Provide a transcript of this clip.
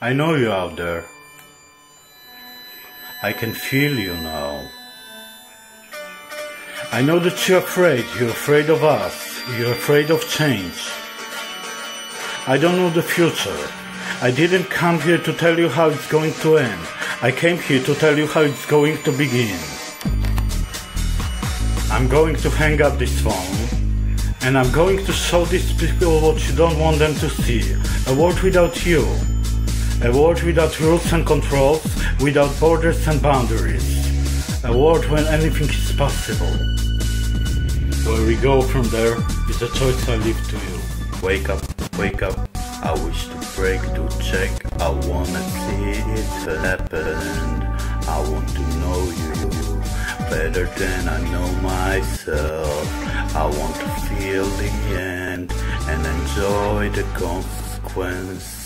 I know you out there. I can feel you now. I know that you're afraid. You're afraid of us. You're afraid of change. I don't know the future. I didn't come here to tell you how it's going to end. I came here to tell you how it's going to begin. I'm going to hang up this phone and I'm going to show these people what you don't want them to see. A world without you. A world without rules and controls, without borders and boundaries. A world when anything is possible. Where we go from there is a choice I leave to you. Wake up, wake up. I wish to break, to check. I wanna see it happen. I want to know you better than I know myself. I want to feel the end and enjoy the consequence.